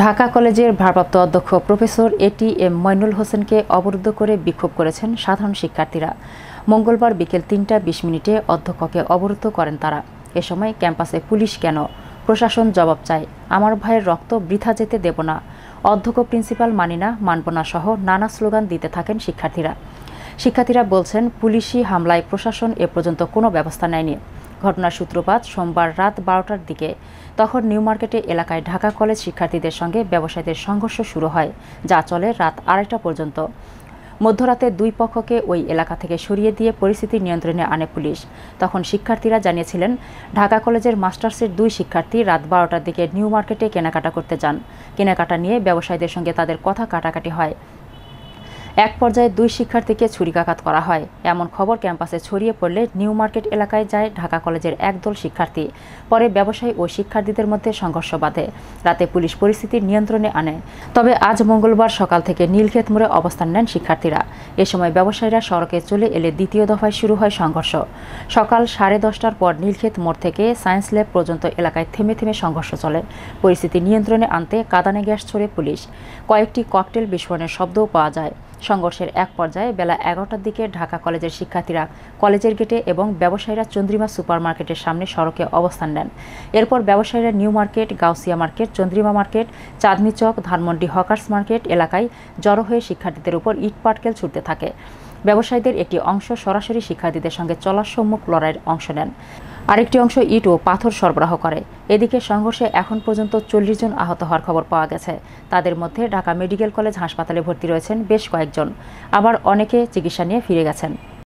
ঢাকা কলেজের ভারপ্রাপ্ত অধ্যক্ষ প্রফেসর এটি এম মইনুল হোসেনকে অবরুদ্ধ করে বিক্ষোভ করেছেন সাধারণ শিক্ষার্থীরা। মঙ্গলবার বিকেল তিনটা বিশ মিনিটে অধ্যক্ষকে অবরুদ্ধ করেন তারা। এ সময় ক্যাম্পাসে পুলিশ কেন? প্রশাসন জবাব চায়, আমার ভাইয়ের রক্ত বৃথা যেতে দেব না। অধ্যক্ষ প্রিন্সিপাল মানি না মানব না সহ নানা স্লোগান দিতে থাকেন শিক্ষার্থীরা। শিক্ষার্থীরা বলছেন, পুলিশি হামলায় প্রশাসন এ পর্যন্ত কোনো ব্যবস্থা নেয়নি। ঘটনার সূত্রপাত সোমবার রাত বারোটার দিকে। তখন নিউ মার্কেটে এলাকায় ঢাকা কলেজ শিক্ষার্থীদের সঙ্গে ব্যবসায়ীদের সংঘর্ষ শুরু হয়, যা চলে রাত আড়াইটা পর্যন্ত। মধ্যরাতে দুই পক্ষকে ওই এলাকা থেকে সরিয়ে দিয়ে পরিস্থিতি নিয়ন্ত্রণে আনে পুলিশ। তখন শিক্ষার্থীরা জানিয়েছিলেন, ঢাকা কলেজের মাস্টার্সের দুই শিক্ষার্থী রাত বারোটার দিকে নিউ মার্কেটে কেনাকাটা করতে যান। কেনাকাটা নিয়ে ব্যবসায়ীদের সঙ্গে তাদের কথা কাটাকাটি হয়। এক পর্যায়ে দুই শিক্ষার্থীকে ছুরিকাঘাত করা হয়। এমন খবর ক্যাম্পাসে ছড়িয়ে পড়লে নিউ মার্কেট এলাকায় যায় ঢাকা কলেজের একদল শিক্ষার্থী। পরে ব্যবসায়ী ও শিক্ষার্থীদের মধ্যে সংঘর্ষ বাঁধে। রাতে পুলিশ পরিস্থিতি নিয়ন্ত্রণে আনে। তবে আজ মঙ্গলবার সকাল থেকে নীলক্ষেত মোড়ে অবস্থান নেন শিক্ষার্থীরা। এ সময় ব্যবসায়ীরা সড়কে চলে এলে দ্বিতীয় দফায় শুরু হয় সংঘর্ষ। সকাল সাড়ে দশটার পর নীলক্ষেত মোড় থেকে সায়েন্স ল্যাব পর্যন্ত এলাকায় থেমে থেমে সংঘর্ষ চলে। পরিস্থিতি নিয়ন্ত্রণে আনতে কাদানে গ্যাস ছড়ে পুলিশ। কয়েকটি ককটেল বিস্ফোরণের শব্দও পাওয়া যায়। সংঘর্ষের এক পর্যায়ে বেলা এগারোটার দিকে ঢাকা কলেজের শিক্ষার্থীরা কলেজের গেটে এবং ব্যবসায়ীরা চন্দ্রিমা সুপার মার্কেটের সামনে সড়কে অবস্থান নেন। এরপর ব্যবসায়ীরা New Market, Gausia Market, Chandrima Market, Chandni Chowk, Dhanmondi Hawkers Market এলাকায় জড়ো হয়ে শিক্ষার্থীদের উপর ইট পাটকেল ছুটতে থাকে। ব্যবসায়ীদের একটি অংশ সরাসরি শিক্ষার্থীদের সঙ্গে চলার সম্মুখ লড়াইয়ের অংশ নেন। আরেকটি অংশ ইট ও পাথর সরবরাহ করে। এদিকে সংঘর্ষে এখন পর্যন্ত চল্লিশ জন আহত হওয়ার খবর পাওয়া গেছে। তাদের মধ্যে ঢাকা মেডিকেল কলেজ হাসপাতালে ভর্তি রয়েছেন বেশ কয়েকজন। আবার অনেকে চিকিৎসা নিয়ে ফিরে গেছেন।